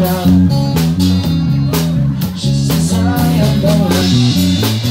around She says I am the one.